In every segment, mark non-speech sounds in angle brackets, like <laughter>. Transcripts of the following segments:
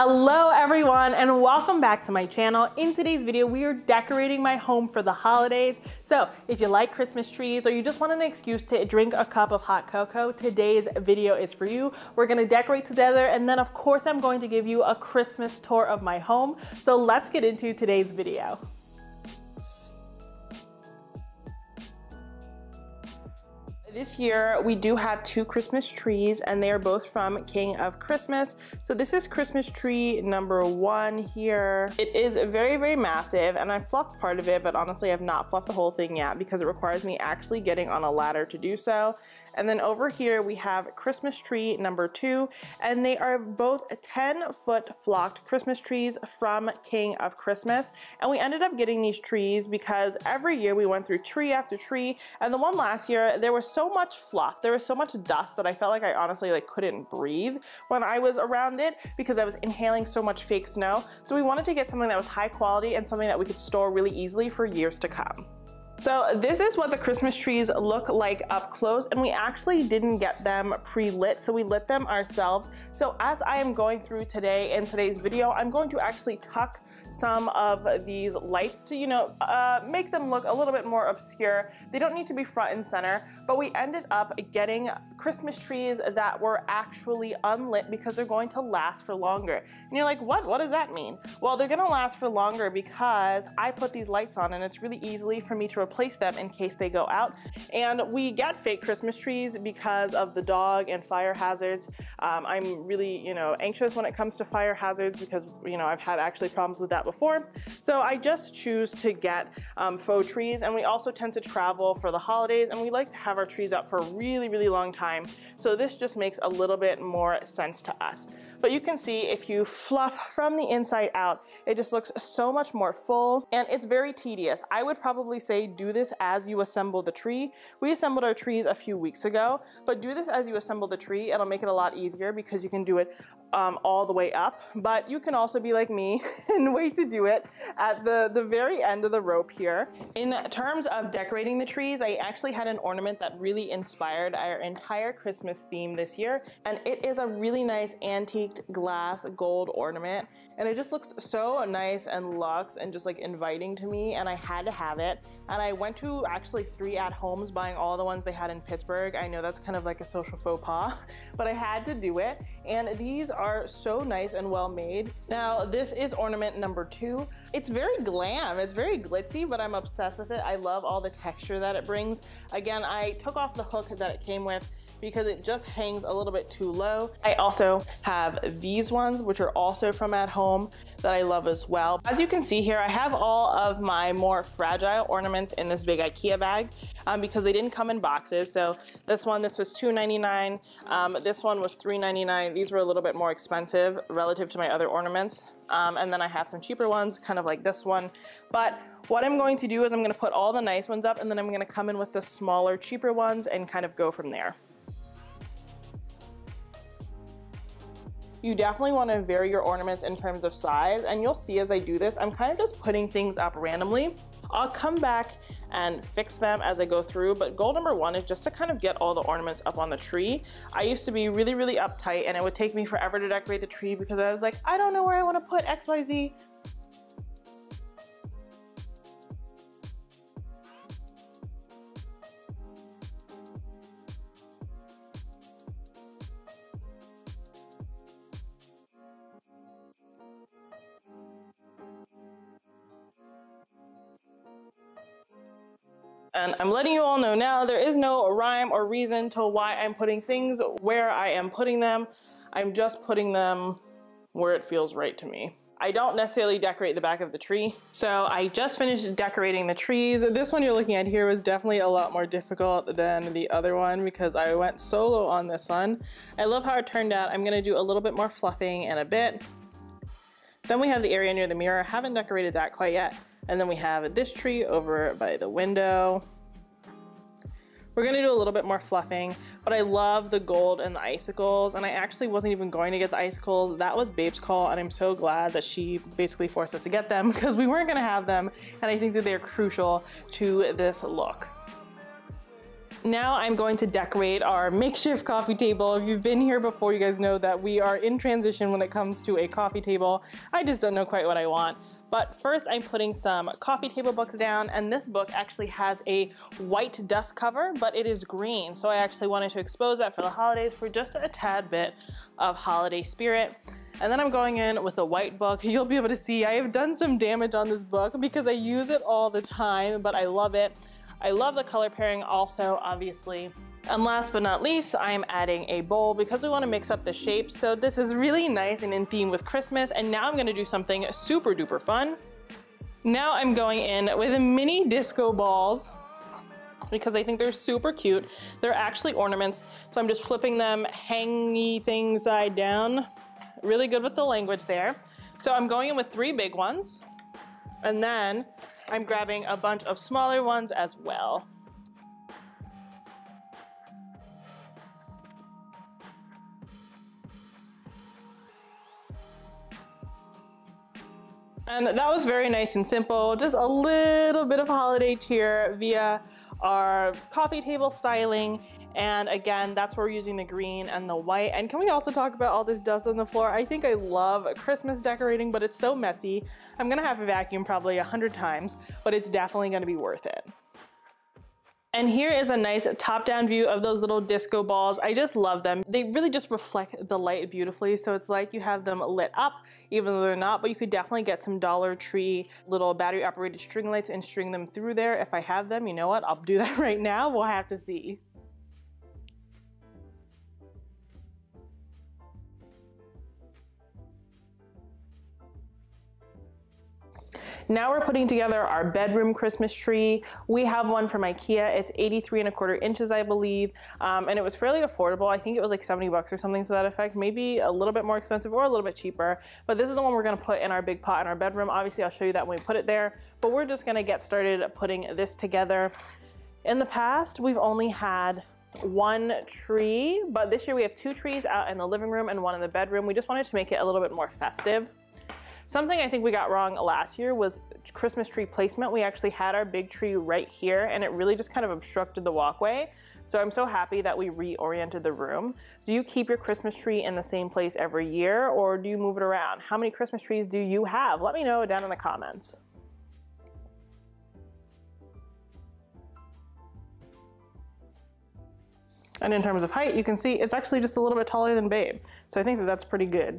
Hello everyone and welcome back to my channel. In today's video, we are decorating my home for the holidays. So if you like Christmas trees or you just want an excuse to drink a cup of hot cocoa, today's video is for you. We're gonna decorate together and then of course I'm going to give you a Christmas tour of my home. So let's get into today's video. This year we do have two Christmas trees and they are both from King of Christmas. So this is Christmas tree number one here. It is very, very massive and I fluffed part of it, but honestly I've not fluffed the whole thing yet because it requires me actually getting on a ladder to do so. And then over here we have Christmas tree number two, and they are both 10 foot flocked Christmas trees from King of Christmas. And we ended up getting these trees because every year we went through tree after tree. And the one last year, there was so much fluff, there was so much dust that I felt like I honestly like couldn't breathe when I was around it because I was inhaling so much fake snow. So we wanted to get something that was high quality and something that we could store really easily for years to come. So this is what the Christmas trees look like up close and we actually didn't get them pre-lit so we lit them ourselves. So as I am going through today in today's video I'm going to actually tuck some of these lights to, you know, uh, make them look a little bit more obscure. They don't need to be front and center, but we ended up getting Christmas trees that were actually unlit because they're going to last for longer. And you're like, what? What does that mean? Well, they're gonna last for longer because I put these lights on and it's really easily for me to replace them in case they go out. And we get fake Christmas trees because of the dog and fire hazards. Um, I'm really, you know, anxious when it comes to fire hazards because, you know, I've had actually problems with that before. So I just choose to get um, faux trees and we also tend to travel for the holidays and we like to have our trees up for a really, really long time. So this just makes a little bit more sense to us. But you can see if you fluff from the inside out, it just looks so much more full and it's very tedious. I would probably say do this as you assemble the tree. We assembled our trees a few weeks ago, but do this as you assemble the tree. It'll make it a lot easier because you can do it um, all the way up, but you can also be like me <laughs> and wait to do it at the, the very end of the rope here. In terms of decorating the trees, I actually had an ornament that really inspired our entire Christmas theme this year, and it is a really nice antiqued glass gold ornament, and it just looks so nice and luxe and just like inviting to me, and I had to have it. And I went to actually three at homes buying all the ones they had in Pittsburgh. I know that's kind of like a social faux pas, <laughs> but I had to do it. And these are so nice and well made. Now, this is ornament number two. It's very glam, it's very glitzy, but I'm obsessed with it. I love all the texture that it brings. Again, I took off the hook that it came with because it just hangs a little bit too low. I also have these ones, which are also from at home that I love as well. As you can see here, I have all of my more fragile ornaments in this big Ikea bag um, because they didn't come in boxes. So this one, this was $2.99. Um, this one was $3.99. These were a little bit more expensive relative to my other ornaments. Um, and then I have some cheaper ones, kind of like this one. But what I'm going to do is I'm gonna put all the nice ones up and then I'm gonna come in with the smaller, cheaper ones and kind of go from there. You definitely want to vary your ornaments in terms of size and you'll see as I do this, I'm kind of just putting things up randomly. I'll come back and fix them as I go through, but goal number one is just to kind of get all the ornaments up on the tree. I used to be really, really uptight and it would take me forever to decorate the tree because I was like, I don't know where I want to put XYZ. And I'm letting you all know now, there is no rhyme or reason to why I'm putting things where I am putting them. I'm just putting them where it feels right to me. I don't necessarily decorate the back of the tree. So I just finished decorating the trees. This one you're looking at here was definitely a lot more difficult than the other one because I went solo on this one. I love how it turned out. I'm gonna do a little bit more fluffing in a bit. Then we have the area near the mirror. I Haven't decorated that quite yet. And then we have this tree over by the window. We're gonna do a little bit more fluffing, but I love the gold and the icicles, and I actually wasn't even going to get the icicles. That was Babe's call, and I'm so glad that she basically forced us to get them <laughs> because we weren't gonna have them, and I think that they're crucial to this look. Now I'm going to decorate our makeshift coffee table. If you've been here before, you guys know that we are in transition when it comes to a coffee table. I just don't know quite what I want. But first I'm putting some coffee table books down and this book actually has a white dust cover, but it is green. So I actually wanted to expose that for the holidays for just a tad bit of holiday spirit. And then I'm going in with a white book. <laughs> You'll be able to see I have done some damage on this book because I use it all the time, but I love it. I love the color pairing also, obviously. And last but not least, I'm adding a bowl because we want to mix up the shapes. So this is really nice and in theme with Christmas. And now I'm going to do something super duper fun. Now I'm going in with mini disco balls because I think they're super cute. They're actually ornaments. So I'm just flipping them hangy thing side down. Really good with the language there. So I'm going in with three big ones. And then I'm grabbing a bunch of smaller ones as well. And that was very nice and simple. Just a little bit of holiday cheer via our coffee table styling. And again, that's where we're using the green and the white. And can we also talk about all this dust on the floor? I think I love Christmas decorating, but it's so messy. I'm gonna have to vacuum probably a hundred times, but it's definitely gonna be worth it. And here is a nice top-down view of those little disco balls. I just love them. They really just reflect the light beautifully. So it's like you have them lit up, even though they're not, but you could definitely get some Dollar Tree little battery operated string lights and string them through there. If I have them, you know what? I'll do <laughs> that right now. We'll have to see. Now we're putting together our bedroom Christmas tree. We have one from Ikea. It's 83 and a quarter inches, I believe. Um, and it was fairly affordable. I think it was like 70 bucks or something to that effect. Maybe a little bit more expensive or a little bit cheaper. But this is the one we're gonna put in our big pot in our bedroom. Obviously, I'll show you that when we put it there. But we're just gonna get started putting this together. In the past, we've only had one tree, but this year we have two trees out in the living room and one in the bedroom. We just wanted to make it a little bit more festive. Something I think we got wrong last year was Christmas tree placement. We actually had our big tree right here and it really just kind of obstructed the walkway. So I'm so happy that we reoriented the room. Do you keep your Christmas tree in the same place every year or do you move it around? How many Christmas trees do you have? Let me know down in the comments. And in terms of height, you can see it's actually just a little bit taller than Babe. So I think that that's pretty good.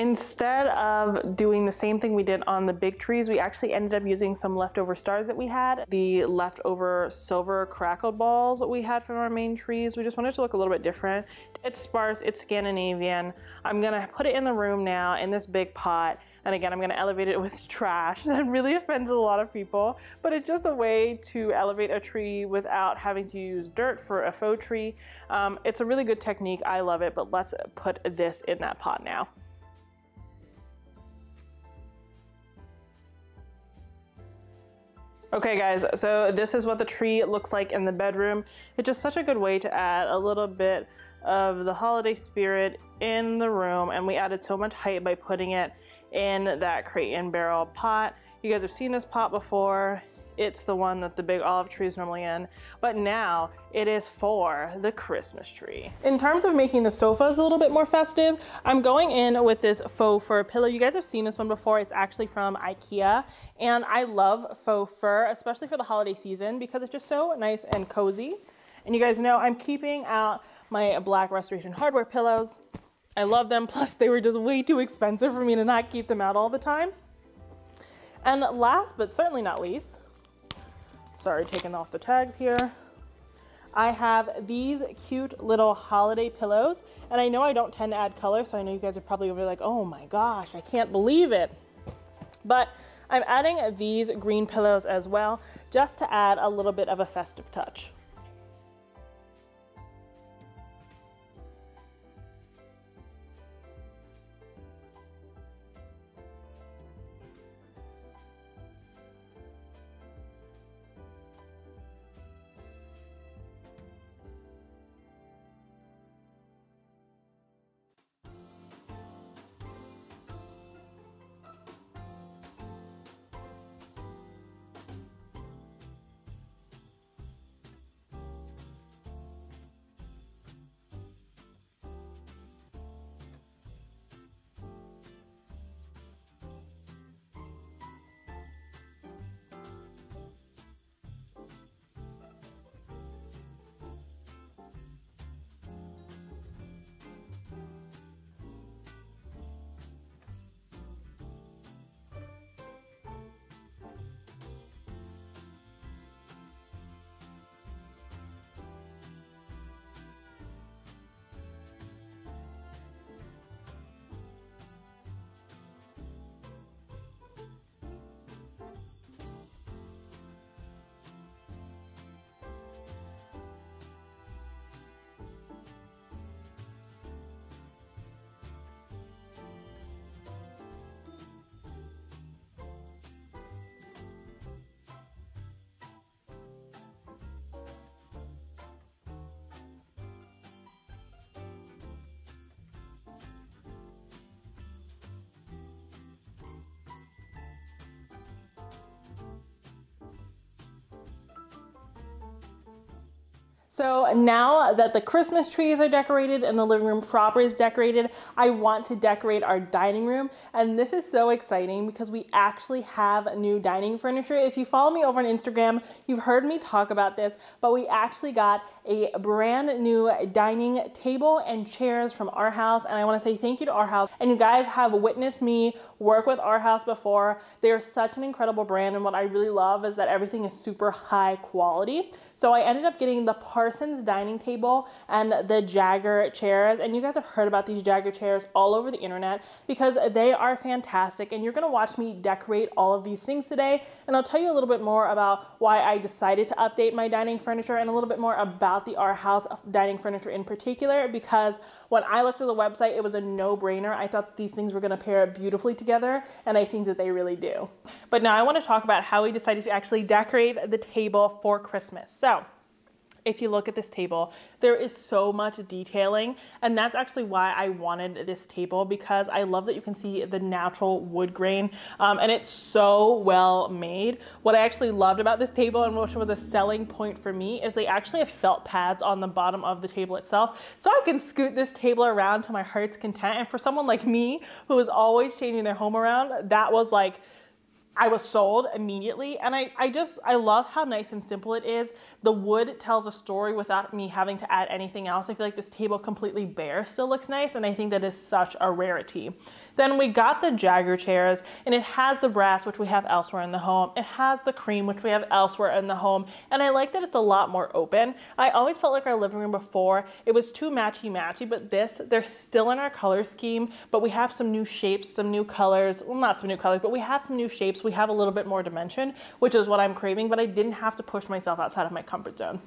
Instead of doing the same thing we did on the big trees, we actually ended up using some leftover stars that we had. The leftover silver crackled balls that we had from our main trees. We just wanted to look a little bit different. It's sparse, it's Scandinavian. I'm gonna put it in the room now in this big pot. And again, I'm gonna elevate it with <laughs> trash. That really offends a lot of people, but it's just a way to elevate a tree without having to use dirt for a faux tree. Um, it's a really good technique, I love it, but let's put this in that pot now. Okay guys, so this is what the tree looks like in the bedroom. It's just such a good way to add a little bit of the holiday spirit in the room and we added so much height by putting it in that Crate and Barrel pot. You guys have seen this pot before. It's the one that the big olive tree is normally in, but now it is for the Christmas tree. In terms of making the sofas a little bit more festive, I'm going in with this faux fur pillow. You guys have seen this one before. It's actually from Ikea, and I love faux fur, especially for the holiday season because it's just so nice and cozy. And you guys know I'm keeping out my black Restoration Hardware pillows. I love them, <laughs> plus they were just way too expensive for me to not keep them out all the time. And last but certainly not least, Sorry, taking off the tags here. I have these cute little holiday pillows, and I know I don't tend to add color, so I know you guys are probably over like, oh my gosh, I can't believe it. But I'm adding these green pillows as well, just to add a little bit of a festive touch. So now that the Christmas trees are decorated and the living room proper is decorated, I want to decorate our dining room. And this is so exciting because we actually have new dining furniture. If you follow me over on Instagram, you've heard me talk about this, but we actually got a brand new dining table and chairs from Arhaus. And I wanna say thank you to Arhaus. And you guys have witnessed me work with Arhaus before. They are such an incredible brand. And what I really love is that everything is super high quality. So I ended up getting the Parsons dining table and the Jagger chairs. And you guys have heard about these Jagger chairs all over the internet because they are fantastic. And you're gonna watch me decorate all of these things today. And I'll tell you a little bit more about why I decided to update my dining furniture and a little bit more about the Arhaus dining furniture in particular because when I looked at the website, it was a no-brainer. I thought these things were gonna pair beautifully together, and I think that they really do. But now I wanna talk about how we decided to actually decorate the table for Christmas. So if you look at this table, there is so much detailing and that's actually why I wanted this table because I love that you can see the natural wood grain um, and it's so well made. What I actually loved about this table and which was a selling point for me is they actually have felt pads on the bottom of the table itself so I can scoot this table around to my heart's content and for someone like me who is always changing their home around, that was like I was sold immediately. And I, I just, I love how nice and simple it is. The wood tells a story without me having to add anything else. I feel like this table completely bare still looks nice. And I think that is such a rarity. Then we got the Jagger chairs and it has the brass, which we have elsewhere in the home. It has the cream, which we have elsewhere in the home. And I like that it's a lot more open. I always felt like our living room before, it was too matchy matchy, but this, they're still in our color scheme, but we have some new shapes, some new colors. Well, not some new colors, but we have some new shapes. We have a little bit more dimension, which is what I'm craving, but I didn't have to push myself outside of my comfort zone.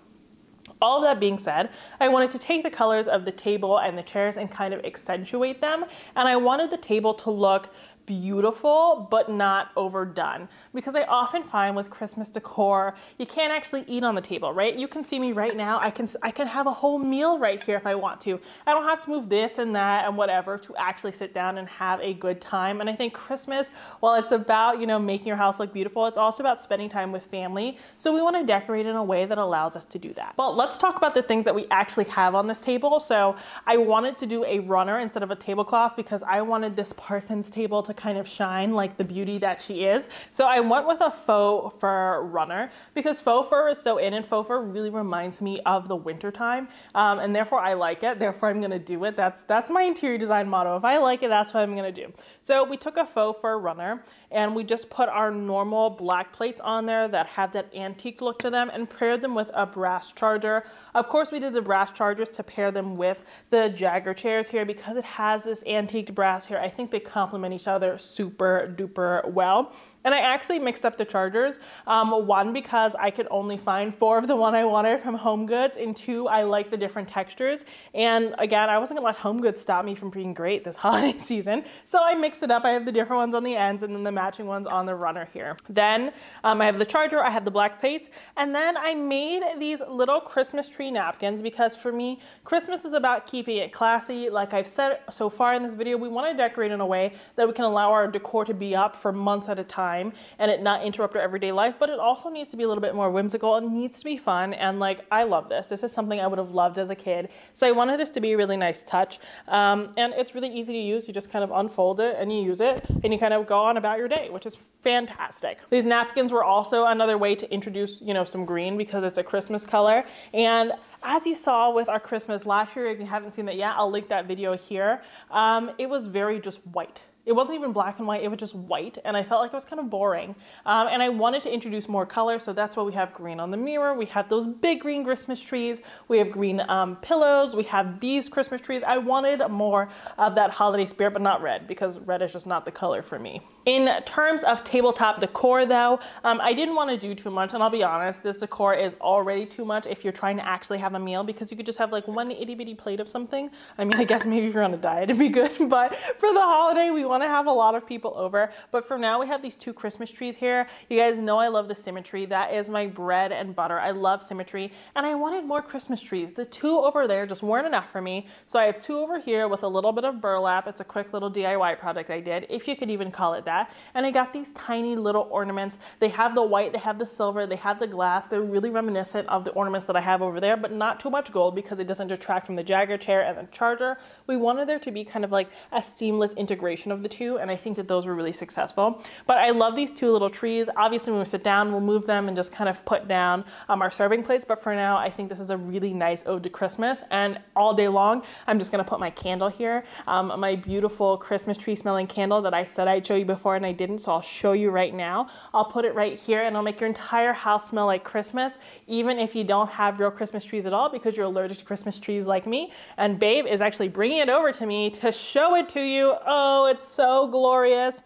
All of that being said, I wanted to take the colors of the table and the chairs and kind of accentuate them. And I wanted the table to look beautiful but not overdone. Because I often find with Christmas decor you can't actually eat on the table right? You can see me right now. I can I can have a whole meal right here if I want to. I don't have to move this and that and whatever to actually sit down and have a good time. And I think Christmas while it's about you know making your house look beautiful it's also about spending time with family. So we want to decorate in a way that allows us to do that. But let's talk about the things that we actually have on this table. So I wanted to do a runner instead of a tablecloth because I wanted this Parsons table to kind of shine like the beauty that she is. So I went with a faux fur runner because faux fur is so in and faux fur really reminds me of the winter time. Um, and therefore I like it. Therefore I'm gonna do it. That's, that's my interior design motto. If I like it, that's what I'm gonna do. So we took a faux fur runner and we just put our normal black plates on there that have that antique look to them and paired them with a brass charger. Of course, we did the brass chargers to pair them with the Jagger chairs here because it has this antique brass here. I think they complement each other super duper well. And I actually mixed up the chargers. Um, one, because I could only find four of the one I wanted from Home Goods, and two, I like the different textures. And again, I wasn't gonna let Home Goods stop me from being great this <laughs> holiday season. So I mixed it up. I have the different ones on the ends and then the matching ones on the runner here. Then um, I have the charger, I have the black plates, and then I made these little Christmas tree napkins because for me, Christmas is about keeping it classy. Like I've said so far in this video, we wanna decorate in a way that we can allow our decor to be up for months at a time time and it not interrupt our everyday life, but it also needs to be a little bit more whimsical and needs to be fun. And like, I love this. This is something I would have loved as a kid. So I wanted this to be a really nice touch. Um, and it's really easy to use. You just kind of unfold it and you use it and you kind of go on about your day, which is fantastic. These napkins were also another way to introduce, you know, some green because it's a Christmas color. And as you saw with our Christmas last year, if you haven't seen that yet, I'll link that video here. Um, it was very just white. It wasn't even black and white, it was just white, and I felt like it was kind of boring. Um, and I wanted to introduce more color, so that's why we have green on the mirror. We have those big green Christmas trees. We have green um, pillows. We have these Christmas trees. I wanted more of that holiday spirit, but not red, because red is just not the color for me. In terms of tabletop decor though, um, I didn't want to do too much, and I'll be honest, this decor is already too much if you're trying to actually have a meal, because you could just have like one itty bitty plate of something. I mean, I guess maybe if you're on a diet, it'd be good, <laughs> but for the holiday, we want to have a lot of people over. But for now, we have these two Christmas trees here. You guys know I love the symmetry. That is my bread and butter. I love symmetry. And I wanted more Christmas trees. The two over there just weren't enough for me. So I have two over here with a little bit of burlap. It's a quick little DIY project I did, if you could even call it that. And I got these tiny little ornaments. They have the white, they have the silver, they have the glass. They're really reminiscent of the ornaments that I have over there, but not too much gold because it doesn't detract from the Jagger chair and the charger. We wanted there to be kind of like a seamless integration of the two, and I think that those were really successful. But I love these two little trees. Obviously, when we sit down, we'll move them and just kind of put down um, our serving plates. But for now, I think this is a really nice ode to Christmas. And all day long, I'm just gonna put my candle here, um, my beautiful Christmas tree smelling candle that I said I'd show you before and I didn't, so I'll show you right now. I'll put it right here and I'll make your entire house smell like Christmas, even if you don't have real Christmas trees at all because you're allergic to Christmas trees like me. And Babe is actually bringing it over to me to show it to you. Oh, it's so glorious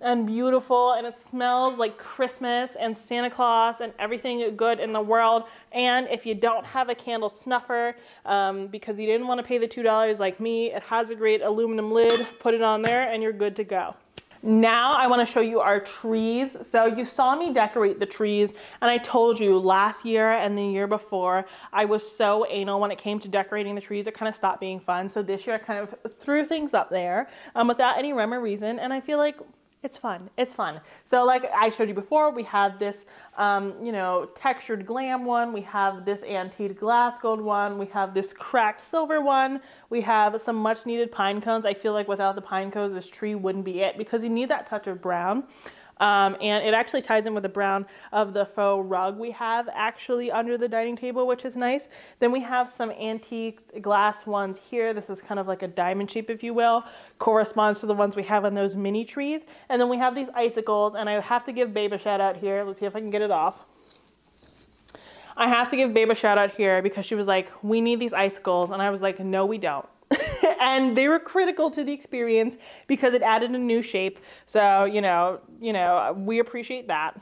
and beautiful and it smells like Christmas and Santa Claus and everything good in the world. And if you don't have a candle snuffer um, because you didn't want to pay the $2 like me, it has a great aluminum lid. Put it on there and you're good to go. Now I want to show you our trees. So you saw me decorate the trees and I told you last year and the year before I was so anal when it came to decorating the trees. It kind of stopped being fun. So this year I kind of threw things up there um, without any rhyme or reason and I feel like it's fun. It's fun. So like I showed you before, we have this, um, you know, textured glam one. We have this antique glass gold one. We have this cracked silver one. We have some much needed pine cones. I feel like without the pine cones, this tree wouldn't be it because you need that touch of brown. Um, and it actually ties in with the brown of the faux rug we have actually under the dining table, which is nice. Then we have some antique glass ones here. This is kind of like a diamond shape, if you will, corresponds to the ones we have on those mini trees. And then we have these icicles, and I have to give Babe a shout out here. Let's see if I can get it off. I have to give Babe a shout out here because she was like, we need these icicles. And I was like, no, we don't. And they were critical to the experience because it added a new shape. So, you know, you know, we appreciate that.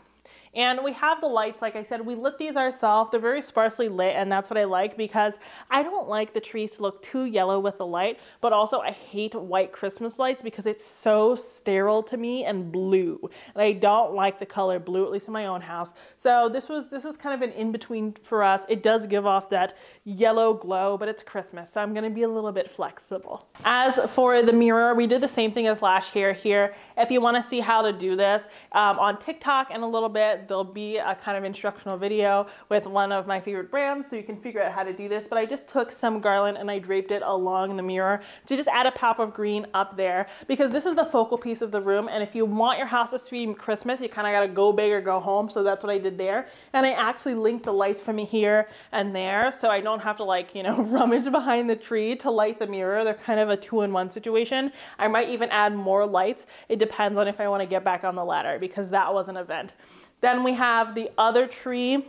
And we have the lights, like I said, we lit these ourselves. They're very sparsely lit, and that's what I like because I don't like the trees to look too yellow with the light, but also I hate white Christmas lights because it's so sterile to me and blue. And I don't like the color blue, at least in my own house. So this was this is kind of an in-between for us. It does give off that yellow glow, but it's Christmas, so I'm gonna be a little bit flexible. As for the mirror, we did the same thing as last year here. If you wanna see how to do this, um, on TikTok in a little bit, there'll be a kind of instructional video with one of my favorite brands so you can figure out how to do this. But I just took some garland and I draped it along the mirror to just add a pop of green up there because this is the focal piece of the room. And if you want your house to scream Christmas, you kind of got to go big or go home. So that's what I did there. And I actually linked the lights from here and there so I don't have to like, you know, <laughs> rummage behind the tree to light the mirror. They're kind of a two-in-one situation. I might even add more lights. It depends on if I want to get back on the ladder because that was an event. Then we have the other tree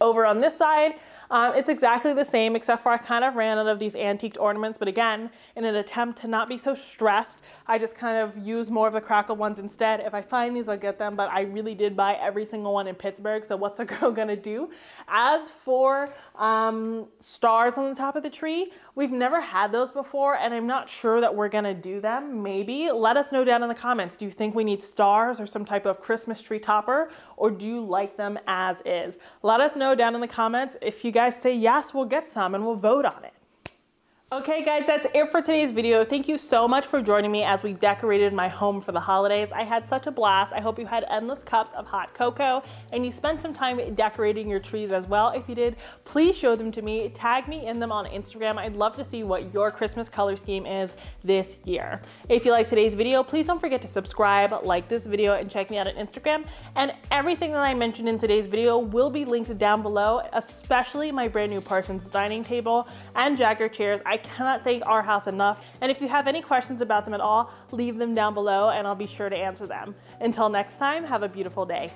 over on this side. Um, it's exactly the same except for I kind of ran out of these antiqued ornaments but again in an attempt to not be so stressed I just kind of use more of the crackle ones instead. If I find these I'll get them but I really did buy every single one in Pittsburgh so what's a <laughs> girl gonna do? As for um, stars on the top of the tree we've never had those before and I'm not sure that we're gonna do them maybe. Let us know down in the comments do you think we need stars or some type of Christmas tree topper or do you like them as is? Let us know down in the comments if you guys say yes, we'll get some and we'll vote on it. Okay guys, that's it for today's video. Thank you so much for joining me as we decorated my home for the holidays. I had such a blast. I hope you had endless cups of hot cocoa and you spent some time decorating your trees as well. If you did, please show them to me. Tag me in them on Instagram. I'd love to see what your Christmas color scheme is this year. If you like today's video, please don't forget to subscribe, like this video, and check me out on Instagram. And everything that I mentioned in today's video will be linked down below, especially my brand new Parsons dining table and Jagger chairs. I cannot thank Arhaus enough. And if you have any questions about them at all, leave them down below and I'll be sure to answer them. Until next time, have a beautiful day.